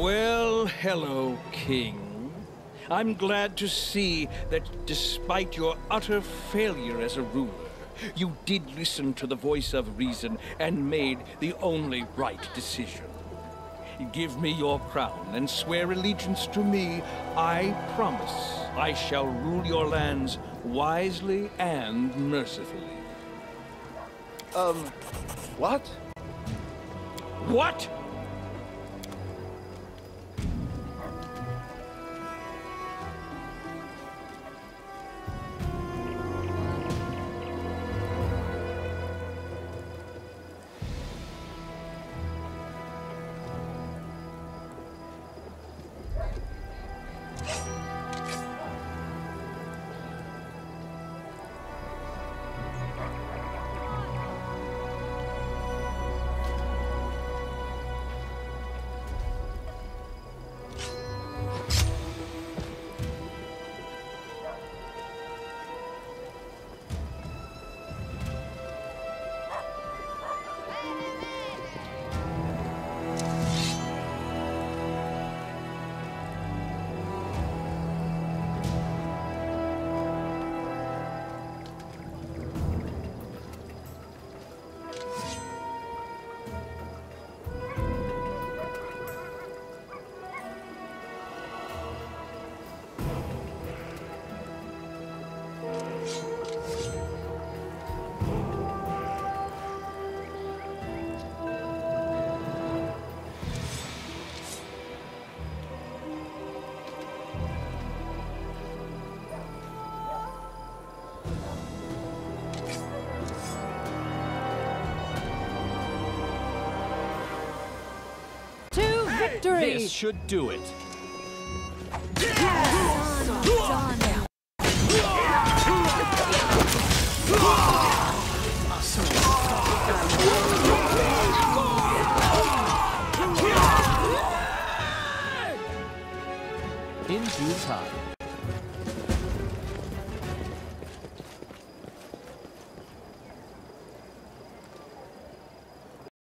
Well, hello, King. I'm glad to see that despite your utter failure as a ruler, you did listen to the voice of reason and made the only right decision. Give me your crown and swear allegiance to me. I promise I shall rule your lands wisely and mercifully. Um, what? What? To victory! This should do it. Done. In due time.